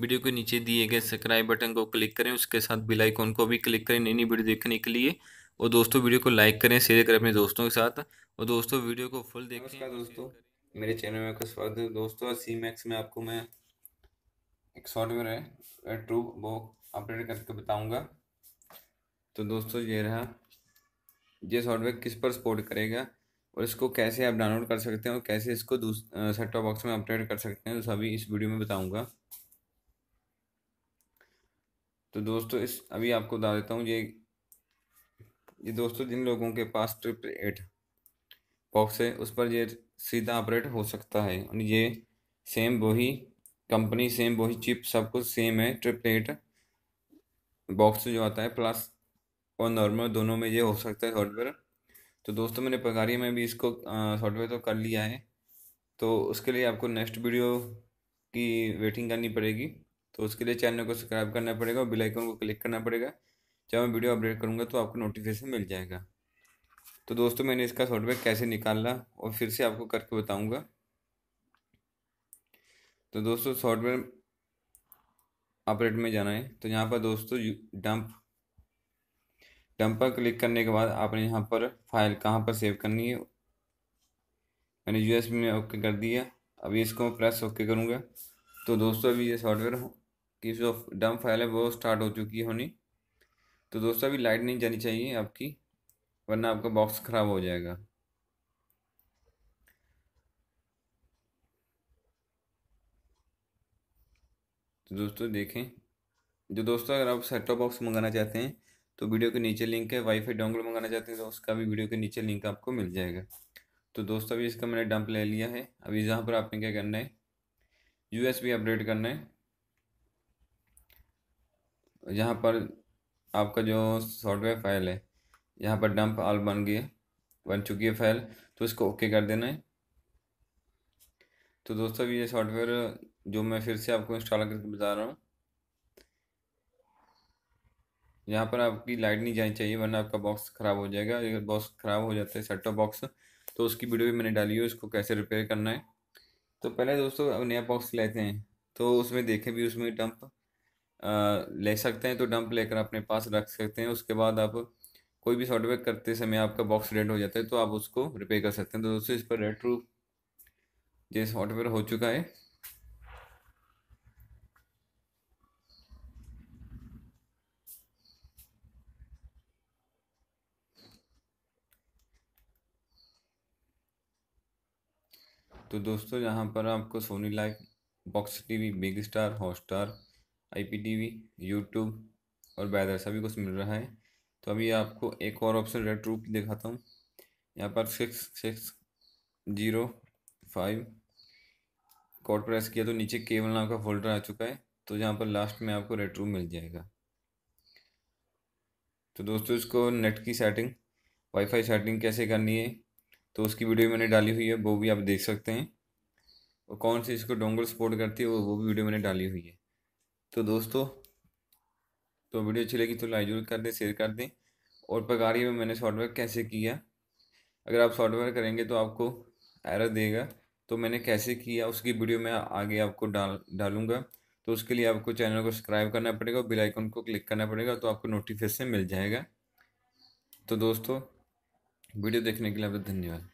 Video के नीचे दिए गए सब्सक्राइब बटन को क्लिक करें, उसके साथ बेल आइकॉन को भी क्लिक करें नई नई वीडियो देखने के लिए। और दोस्तों, वीडियो को लाइक करें, शेयर करें अपने दोस्तों के साथ। और दोस्तों, वीडियो को फुल देखें। दोस्तों, मेरे चैनल में आपका स्वागत है। दोस्तों सी मैक्स में आपको मैं एक सॉफ्टवेयर है ट्रू वो अपडेट करके बताऊँगा। तो दोस्तों, ये रहा, ये सॉफ्टवेयर किस पर सपोर्ट करेगा और इसको कैसे आप डाउनलोड कर सकते हैं और कैसे इसको सेट टॉप बॉक्स में अपडेट कर सकते हैं तो सभी इस वीडियो में बताऊँगा। तो दोस्तों इस, अभी आपको बता देता हूँ, ये ये दोस्तों जिन लोगों के पास ट्रिपल एट बॉक्स है, उस पर ये सीधा ऑपरेट हो सकता है। और ये सेम वही कंपनी, सेम वही चिप, सब कुछ सेम है ट्रिपल एट बॉक्स जो आता है, प्लस और नॉर्मल दोनों में ये हो सकता है सॉफ्टवेयर तो दोस्तों मैंने पगारी में भी इसको सॉफ्टवेयर तो कर लिया है। तो उसके लिए आपको नेक्स्ट वीडियो की वेटिंग करनी पड़ेगी। तो उसके लिए चैनल को सब्सक्राइब करना पड़ेगा और बेल आइकन को क्लिक करना पड़ेगा। जब मैं वीडियो अपडेट करूँगा तो आपको नोटिफिकेशन मिल जाएगा। तो दोस्तों, मैंने इसका सॉफ्टवेयर कैसे निकाला और फिर से आपको करके बताऊँगा। तो दोस्तों सॉफ्टवेयर ऑपरेट में जाना है। तो यहाँ पर दोस्तों डंप डंप पर क्लिक करने के बाद आपने यहाँ पर फ़ाइल कहाँ पर सेव करनी है। मैंने यूएसबी में ओके कर दिया। अभी इसको प्रेस ओके करूँगा। तो दोस्तों, अभी ये सॉफ्टवेयर की जो डम फ़ाइल है वो स्टार्ट हो चुकी है होनी। तो दोस्तों, अभी लाइट नहीं जानी चाहिए आपकी, वरना आपका बॉक्स ख़राब हो जाएगा। तो दोस्तों, देखें। जो दोस्तों, अगर आप सेट टॉप बॉक्स मंगाना चाहते हैं तो वीडियो के नीचे लिंक है। वाईफाई डोंगल मंगाना चाहते हैं तो उसका भी वीडियो के नीचे लिंक आपको मिल जाएगा। तो दोस्तों, अभी इसका मैंने डंप ले लिया है। अभी जहाँ पर आपने क्या करना है यूएसबी अपडेट करना है। यहाँ पर आपका जो सॉफ्टवेयर फ़ाइल है, यहाँ पर डंप ऑल बन गई है, बन चुकी है फ़ाइल तो इसको ओके कर देना है। तो दोस्तों ये सॉफ्टवेयर जो मैं फिर से आपको इंस्टॉल करके बता रहा हूँ। यहाँ पर आपकी लाइट नहीं जानी चाहिए, वरना आपका बॉक्स ख़राब हो जाएगा। अगर बॉक्स ख़राब हो जाता है सेट बॉक्स तो उसकी वीडियो भी मैंने डाली है, उसको कैसे रिपेयर करना है। तो पहले दोस्तों, अब नया बॉक्स लेते हैं। तो उसमें देखें भी, उसमें डंप ले सकते हैं तो डंप लेकर अपने पास रख सकते हैं। उसके बाद आप कोई भी सॉफ्टवेयर करते समय आपका बॉक्स रेड हो जाता है तो आप उसको रिपेयर कर सकते हैं। तो दोस्तों, इस पर रेड ट्रू ये सॉफ्टवेयर हो चुका है। तो दोस्तों, यहाँ पर आपको Sony LIV box TV big star Hotstar I P T V YouTube और बैदर सभी कुछ मिल रहा है। तो अभी आपको एक और ऑप्शन रेड ट्रूप दिखाता हूँ। यहाँ पर six six, zero, five, code press किया तो नीचे केवल नाम का फोल्डर आ चुका है। तो यहाँ पर लास्ट में आपको रेड ट्रूप मिल जाएगा। तो दोस्तों, इसको नेट की सेटिंग, वाईफाई सेटिंग कैसे करनी है तो उसकी वीडियो मैंने डाली हुई है, वो भी आप देख सकते हैं। और कौन सी इसको डोंगल सपोर्ट करती है वो वो भी वीडियो मैंने डाली हुई है। तो दोस्तों तो वीडियो अच्छी लगी तो लाइक ज़रूर कर दें शेयर कर दें। और पगारी में मैंने सॉफ्टवेयर कैसे किया? अगर आप सॉफ्टवेयर करेंगे तो आपको एरर देगा। तो मैंने कैसे किया, उसकी वीडियो मैं आगे आपको डाल, डालूँगा। तो उसके लिए आपको चैनल को सब्सक्राइब करना पड़ेगा और बेल को क्लिक करना पड़ेगा तो आपको नोटिफिकेशन मिल जाएगा। तो दोस्तों, वीडियो देखने के लिए आपका धन्यवाद।